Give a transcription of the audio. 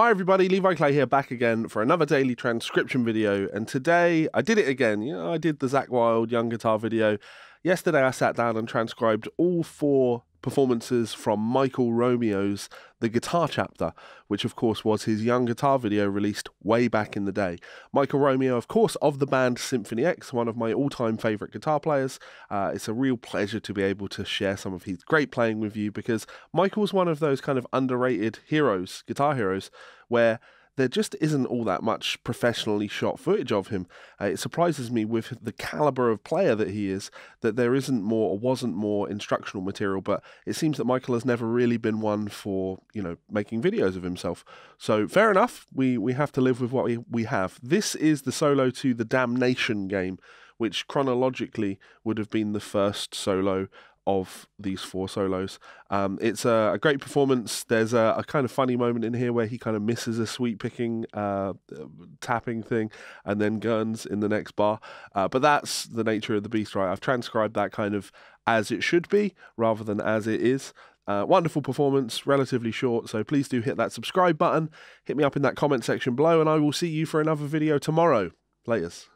Hi everybody, Levi Clay here, back again for another daily transcription video. And today I did it again. You know, I did the Zakk Wylde young guitar video. Yesterday I sat down and transcribed all four performances from Michael Romeo's The Guitar Chapter, which of course was his young guitar video released way back in the day. Michael Romeo, of course, of the band Symphony X, one of my all time favourite guitar players. Uh, it's a real pleasure to be able to share some of his great playing with you because Michael's one of those kind of underrated heroes, guitar heroes, where there just isn't all that much professionally shot footage of him. Uh, it surprises me with the caliber of player that he is that there isn't more or wasn't more instructional material. But it seems that Michael has never really been one for you know making videos of himself. So fair enough, we we have to live with what we we have. This is the solo to the Damnation game which chronologically would have been the first solo of these four solos. Um, it's a, a, great performance. There's a, a, kind of funny moment in here where he kind of misses a sweep picking uh, tapping thing and then guns in the next bar. Uh, but that's the nature of the beast, right? I've transcribed that kind of as it should be rather than as it is. Uh, wonderful performance, relatively short, so please do hit that subscribe button. Hit me up in that comment section below, and I will see you for another video tomorrow. Laters.